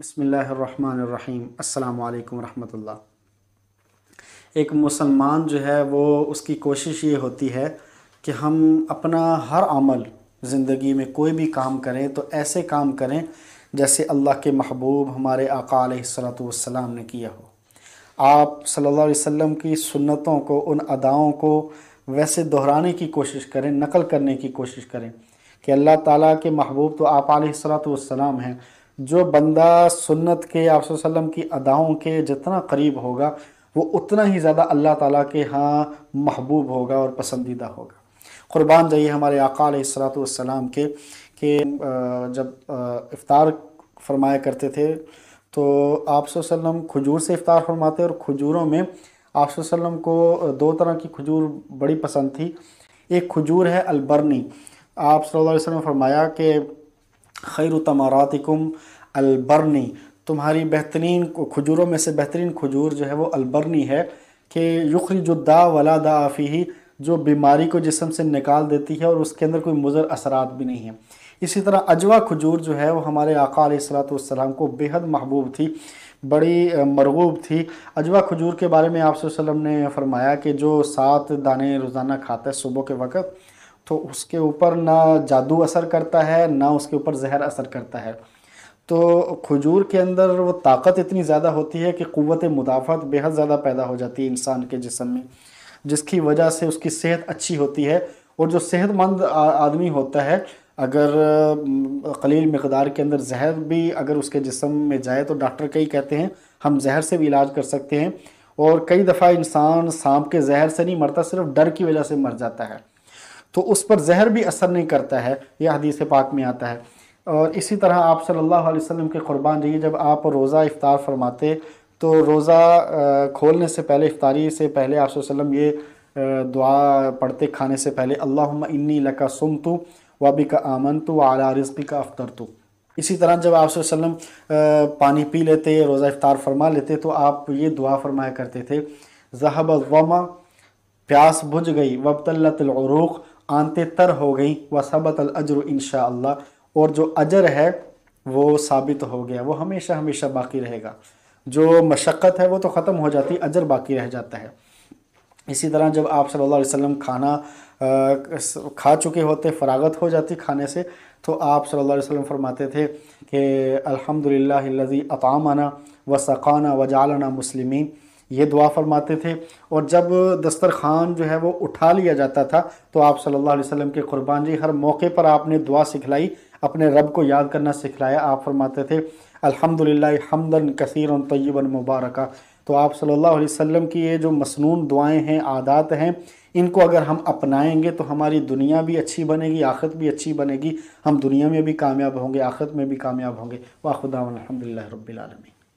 بسم اللہ الرحمن الرحیم۔ السلام علیکم ورحمۃ اللہ۔ ایک مسلمان جو ہے وہ اس کی کوشش یہ ہوتی ہے کہ ہم اپنا ہر عمل زندگی میں کوئی بھی کام کریں تو ایسے کام کریں جیسے اللہ کے محبوب ہمارے آقا علیہ الصلاۃ والسلام نے کیا ہو۔ آپ صلی اللہ علیہ وسلم کی سنتوں کو، ان اداؤں کو ویسے دہرانے کی کوشش کریں، نقل کرنے کی کوشش کریں کہ اللہ تعالیٰ کے محبوب تو آپ علیہ الصلاۃ والسلام ہیں۔ جو بندہ سنت کے آپ صلی اللہ علیہ وسلم کی اداؤں کے جتنا قریب ہوگا، وہ اتنا ہی زیادہ اللہ تعالیٰ کے ہاں محبوب ہوگا اور پسندیدہ ہوگا۔ قربان جائیے ہمارے آقا علیہ السلاۃ والسلام کے، کہ جب افطار فرمایا کرتے تھے، تو آپ صلی اللہ علیہ وسلم کھجور سے افطار فرماتے اور کھجوروں میں آپ صلی اللہ علیہ وسلم کو دو طرح کی کھجور بڑی پسند تھی۔ ایک کھجور ہے البرنی۔ آپ صلی اللہ علیہ وسلم نے فرمایا کہ خیر تماراتکم البرنی۔ تمہاری بہترین کھجوروں میں سے بہترین کھجور جو ہے وہ البرنی ہے کہ یخری جو دا ولا دا آفی جو بیماری کو جسم سے نکال دیتی ہے اور اس کے اندر کوئی مضر اثرات بھی نہیں ہیں۔ اسی طرح اجوا کھجور جو ہے وہ ہمارے آقا علیہ السلاۃ والسلام کو بہت محبوب تھی، بڑی مرغوب تھی۔ اجوا کھجور کے بارے میں آپ صلی اللہ علیہ وسلم نے فرمایا کہ جو سات دانے روزانہ کھاتا ہے صبح کے وقت تو اس کے اوپر نہ جادو اثر کرتا ہے، نہ اس کے اوپر زہر اثر کرتا ہے۔ تو کھجور کے اندر وہ طاقت اتنی زیادہ ہوتی ہے کہ قوت مدافعت بہت زیادہ پیدا ہو جاتی ہے انسان کے جسم میں، جس کی وجہ سے اس کی صحت اچھی ہوتی ہے۔ اور جو صحت مند آدمی ہوتا ہے، اگر قلیل مقدار کے اندر زہر بھی اگر اس کے جسم میں جائے تو ڈاکٹر کئی کہتے ہیں، ہم زہر سے بھی علاج کر سکتے ہیں۔ اور کئی دفعہ انسان سانپ کے زہر سے نہیں مرتا، صرف ڈر کی وجہ سے مر جاتا ہے۔ تو اس پر زہر بھی اثر نہیں کرتا ہے، یہ حدیث پاک میں آتا ہے۔ اور اسی طرح آپ صلی اللہ علیہ وسلم کے قربان رہیے جب آپ روزہ افطار فرماتے تو روزہ کھولنے سے پہلے، افطاری سے پہلے آپ صلی اللہ علیہ وسلم یہ دعا پڑھتے، کھانے سے پہلے، اللہم انی لکا سمتو وابی کا آمن تو رزقی کا افطر تو اسی طرح جب آپ صلی اللہ علیہ وسلم پانی پی لیتے، روزہ افطار فرما لیتے، تو آپ یہ دعا فرمایا کرتے تھے، ذہب الغمہ پیاس بجھ گئی وبطلت العروق آنتے تر ہو گئیں۔ وصبت الاجر انشاءاللہ اور جو اجر ہے، وہ ثابت ہو گیا۔ وہ ہمیشہ ہمیشہ باقی رہے گا۔ جو مشقت ہے، وہ تو ختم ہو جاتی، اجر باقی رہ جاتا ہے۔ اسی طرح جب آپ صلی اللہ علیہ وسلم کھانا کھا چکے ہوتے، فراغت ہو جاتی کھانے سے، تو آپ صلی اللہ علیہ وسلم فرماتے تھے کہ الحمد للہ الذي اطعمنا وسقانا وجعلنا مسلمین۔ یہ دعا فرماتے تھے۔ اور جب دسترخوان جو ہے وہ اٹھا لیا جاتا تھا، تو آپ صلی اللہ علیہ وسلم کے قربان جی ہر موقع پر آپ نے دعا سکھلائی، اپنے رب کو یاد کرنا سکھلایا، آپ فرماتے تھے الحمد للہ حمدن کثیر طیبا مبارکہ. تو آپ صلی اللہ علیہ وسلم کی یہ جو مسنون دعائیں ہیں، عادات ہیں، ان کو اگر ہم اپنائیں گے تو ہماری دنیا بھی اچھی بنے گی، آخرت بھی اچھی بنے گی، ہم دنیا میں بھی کامیاب ہوں گے، آخرت میں بھی کامیاب ہوں گے۔ واخدہ الحمد للہ رب العالمین۔